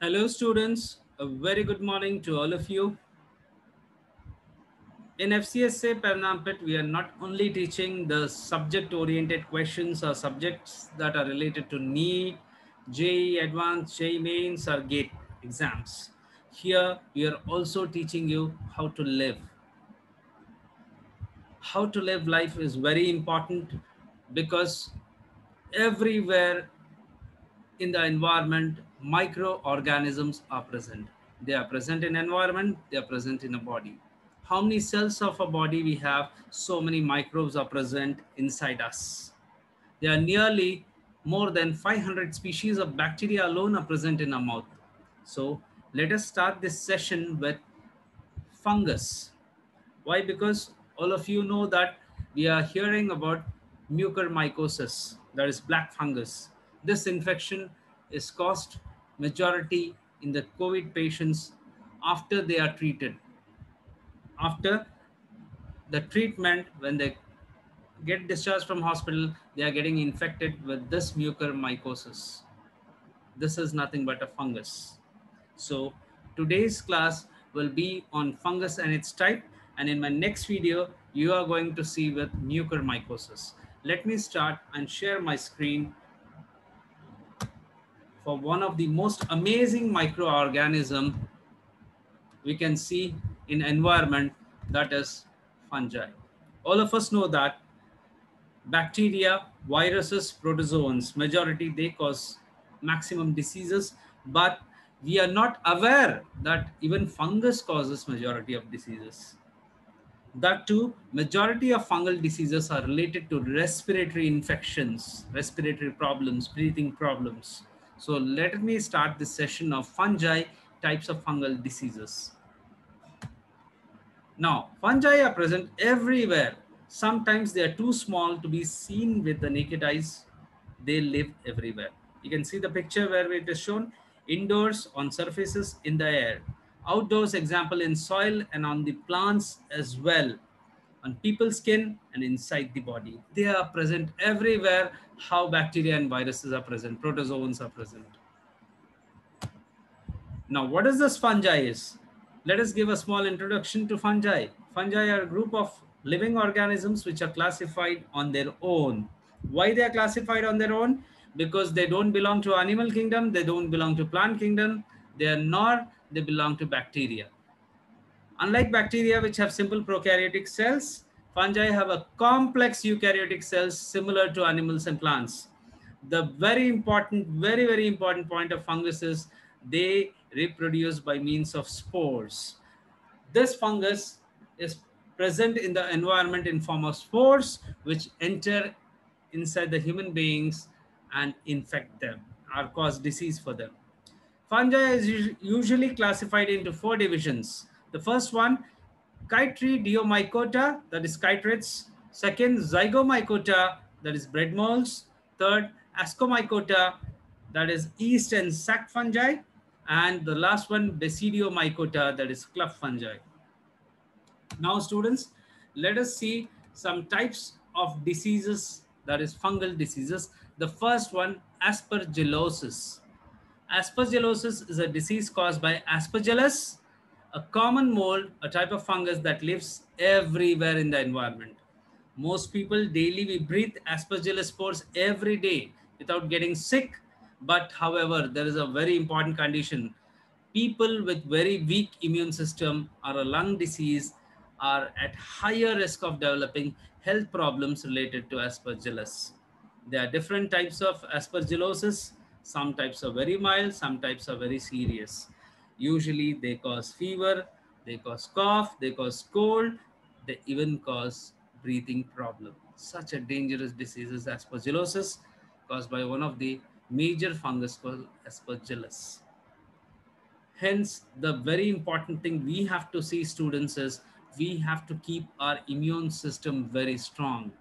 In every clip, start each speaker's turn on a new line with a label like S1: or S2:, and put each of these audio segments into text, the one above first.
S1: Hello students, a very good morning to all of you. In FCSA Pernambut, we are not only teaching the subject-oriented questions or subjects that are related to NEET, JEE Advanced, JEE Mains or GATE exams. Here, we are also teaching you how to live. How to live life is very important because everywhere in the environment, microorganisms are present. They are present in environment, they are present in a body. How many cells of a body we have, so many microbes are present inside us. There are nearly more than 500 species of bacteria alone are present in our mouth. So let us start this session with fungus. Why? Because all of you know that we are hearing about mucormycosis, that is black fungus. This infection is caused majority in the COVID patients after they are treated. After the treatment, when they get discharged from hospital, they are getting infected with this mucormycosis. This is nothing but a fungus. So today's class will be on fungus and its type. And in my next video, you are going to see with mucormycosis. Let me start and share my screen for one of the most amazing microorganism we can see in environment that is fungi. All of us know that bacteria, viruses, protozoans, majority they cause maximum diseases, but we are not aware that even fungus causes majority of diseases. That too, majority of fungal diseases are related to respiratory infections, respiratory problems, breathing problems. So let me start this session of fungi, types of fungal diseases. Now, fungi are present everywhere. Sometimes they are too small to be seen with the naked eyes. They live everywhere. You can see the picture where it is shown indoors, on surfaces, in the air. Outdoors, example, in soil and on the plants as well. On people's skin and inside the body. They are present everywhere. How bacteria and viruses are present, protozoans are present. Now, what is this fungi is? Let us give a small introduction to fungi. Fungi are a group of living organisms which are classified on their own. Why they are classified on their own? Because they don't belong to animal kingdom, they don't belong to plant kingdom, they are not, they belong to bacteria. Unlike bacteria, which have simple prokaryotic cells, fungi have a complex eukaryotic cells similar to animals and plants. The very important, very, very important point of fungus is they reproduce by means of spores. This fungus is present in the environment in form of spores, which enter inside the human beings and infect them or cause disease for them. Fungi is usually classified into four divisions. The first one, Chytridiomycota, that is chytrids. Second, Zygomycota, that is bread molds. Third, Ascomycota, that is yeast and sac fungi. And the last one, Basidiomycota, that is club fungi. Now, students, let us see some types of diseases, that is fungal diseases. The first one, aspergillosis. Aspergillosis is a disease caused by aspergillus, a common mold, a type of fungus that lives everywhere in the environment. Most people daily we breathe aspergillus spores every day without getting sick. But however, there is a very important condition. People with very weak immune system or a lung disease are at higher risk of developing health problems related to aspergillus. There are different types of aspergillosis. Some types are very mild, some types are very serious. Usually they cause fever, they cause cough, they cause cold, they even cause breathing problem. Such a dangerous disease is aspergillosis caused by one of the major fungus called aspergillus. Hence, the very important thing we have to see students is we have to keep our immune system very strong.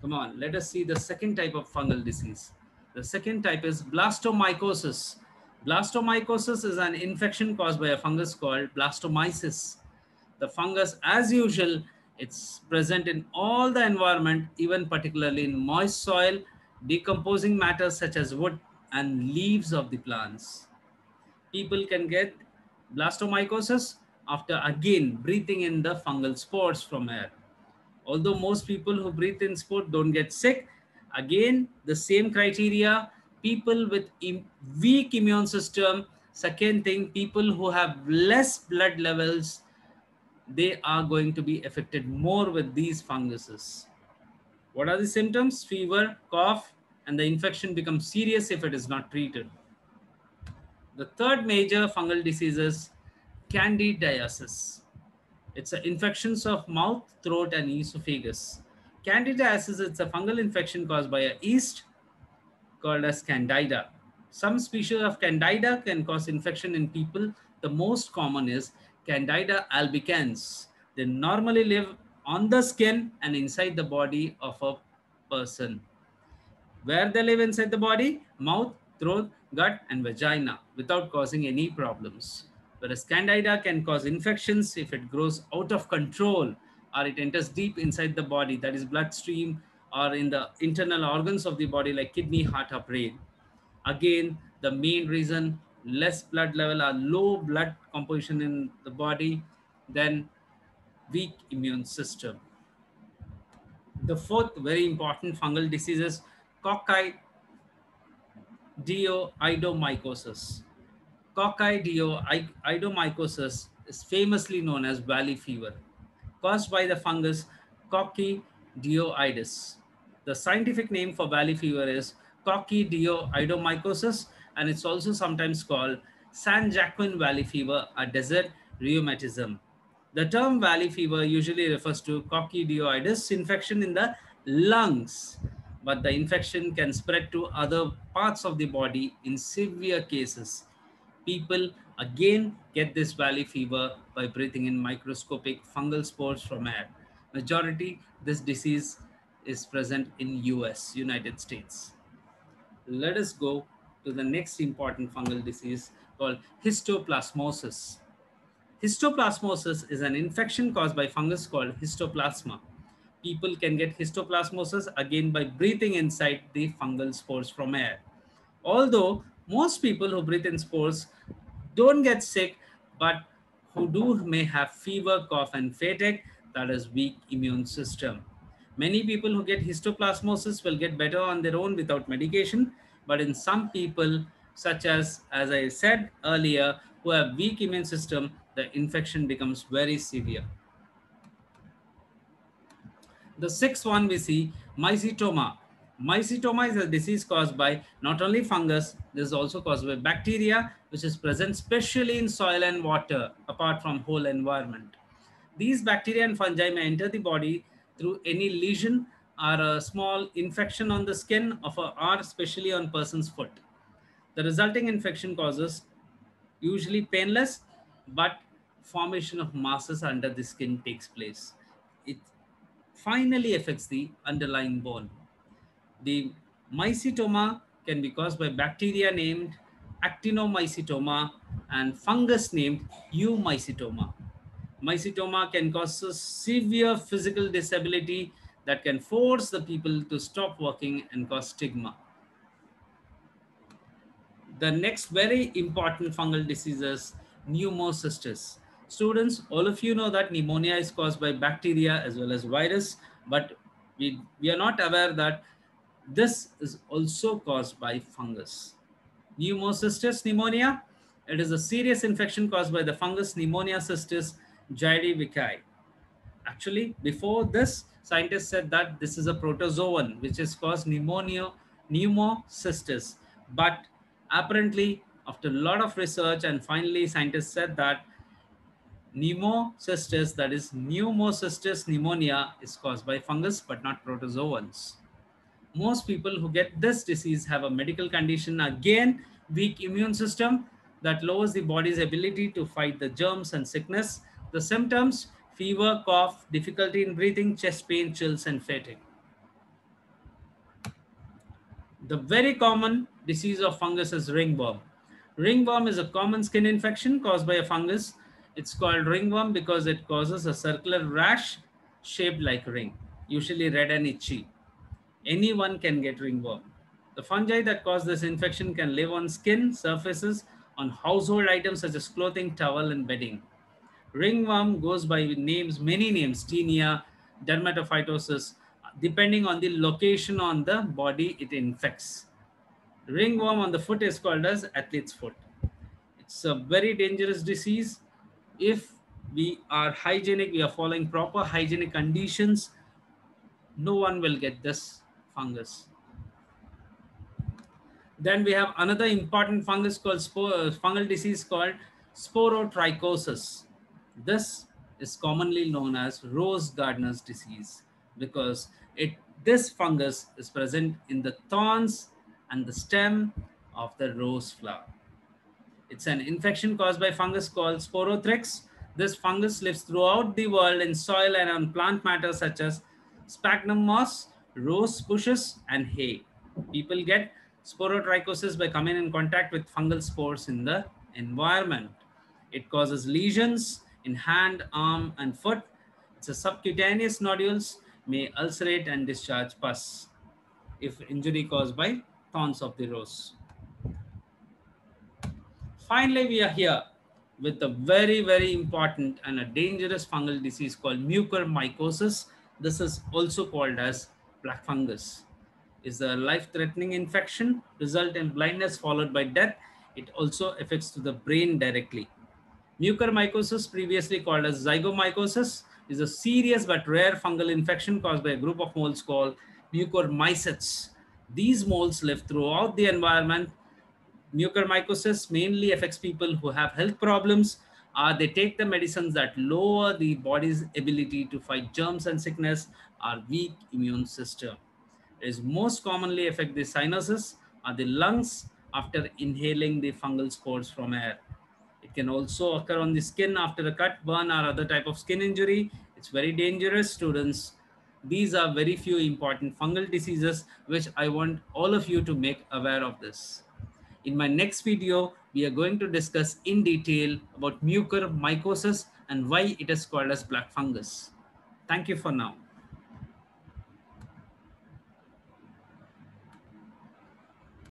S1: Come on, let us see the second type of fungal disease. The second type is blastomycosis. Blastomycosis is an infection caused by a fungus called blastomyces. The fungus, as usual, it's present in all the environment, even particularly in moist soil, decomposing matters such as wood and leaves of the plants. people can get blastomycosis after again breathing in the fungal spores from air. Although most people who breathe in sport don't get sick, again, the same criteria, people with Im weak immune system, second thing, people who have less blood levels, they are going to be affected more with these funguses. What are the symptoms? Fever, cough, and the infection becomes serious if it is not treated. The third major fungal disease is candidiasis. It's infections of mouth, throat, and esophagus. Candidiasis is a fungal infection caused by a yeast called as candida. Some species of candida can cause infection in people. The most common is candida albicans. They normally live on the skin and inside the body of a person. Where they live inside the body? Mouth, throat, gut, and vagina without causing any problems. Whereas candida can cause infections if it grows out of control or it enters deep inside the body, that is bloodstream or in the internal organs of the body like kidney, heart, or brain. Again, the main reason less blood level or low blood composition in the body, then weak immune system. The fourth very important fungal disease is coccidioidomycosis. Coccidioidomycosis is famously known as valley fever, caused by the fungus cocci Coccidioides. The scientific name for valley fever is Coccidioidomycosis, and it's also sometimes called San Joaquin Valley fever or desert rheumatism. The term valley fever usually refers to coccidioides infection in the lungs, but the infection can spread to other parts of the body in severe cases. People again get this valley fever by breathing in microscopic fungal spores from air. Majority this disease is present in US, United States. Let us go to the next important fungal disease called histoplasmosis. Histoplasmosis is an infection caused by fungus called histoplasma. People can get histoplasmosis again by breathing inside the fungal spores from air. Although most people who breathe in spores don't get sick, but who do may have fever, cough, and fatigue, that is weak immune system. Many people who get histoplasmosis will get better on their own without medication, but in some people, such as, as I said earlier, who have weak immune system, the infection becomes very severe. The sixth one we see, mycetoma. Mycetoma is a disease caused by not only fungus, this is also caused by bacteria, which is present especially in soil and water, apart from whole environment. These bacteria and fungi may enter the body through any lesion or a small infection on the skin of a, or especially on person's foot. The resulting infection causes usually painless, but formation of masses under the skin takes place. It finally affects the underlying bone. The mycetoma can be caused by bacteria named actinomycetoma and fungus named eumycetoma. Mycetoma can cause severe physical disability that can force the people to stop working and cause stigma. The next very important fungal disease is pneumocystis. Students, all of you know that pneumonia is caused by bacteria as well as virus, but we, we are not aware that this is also caused by fungus. Pneumocystis pneumonia, it is a serious infection caused by the fungus pneumonia cystis jirovecii. Actually, before this, scientists said that this is a protozoan which is caused pneumonia, pneumocystis. But apparently, after a lot of research and finally scientists said that pneumocystis, that is pneumocystis pneumonia is caused by fungus but not protozoans. Most people who get this disease have a medical condition, again, weak immune system that lowers the body's ability to fight the germs and sickness the symptoms, fever, cough, difficulty in breathing, chest pain, chills, and fatigue. The very common disease of fungus is ringworm. Ringworm is a common skin infection caused by a fungus. It's called ringworm because it causes a circular rash shaped like ring, usually red and itchy. Anyone can get ringworm. The fungi that cause this infection can live on skin surfaces on household items such as clothing, towel, and bedding. Ringworm goes by names, many names, tinea, dermatophytosis, depending on the location on the body it infects. Ringworm on the foot is called as athlete's foot. It's a very dangerous disease. If we are hygienic, we are following proper hygienic conditions, no one will get this fungus. Then we have another important fungus called uh, fungal disease called sporotrichosis. This is commonly known as rose gardener's disease because it this fungus is present in the thorns and the stem of the rose flower. It's an infection caused by fungus called Sporothrix. This fungus lives throughout the world in soil and on plant matter such as sphagnum moss, rose bushes, and hay. People get sporotrichosis by coming in contact with fungal spores in the environment. It causes lesions in hand, arm, and foot. It's a subcutaneous nodules, may ulcerate and discharge pus if injury caused by thorns of the rose. Finally, we are here with a very, very important and a dangerous fungal disease called mucormycosis. This is also called as black fungus. Is a life-threatening infection, result in blindness followed by death. It also affects to the brain directly. Mucormycosis, previously called as zygomycosis, is a serious but rare fungal infection caused by a group of moles called mucormycetes. These moles live throughout the environment. Mucormycosis mainly affects people who have health problems or they take the medicines that lower the body's ability to fight germs and sickness or weak immune system. It is most commonly affect the sinuses or the lungs after inhaling the fungal spores from air. Can also occur on the skin after a cut, burn, or other type of skin injury. It's very dangerous, students. These are very few important fungal diseases, which I want all of you to make aware of this. In my next video, we are going to discuss in detail about mucormycosis and why it is called as black fungus. Thank you for now.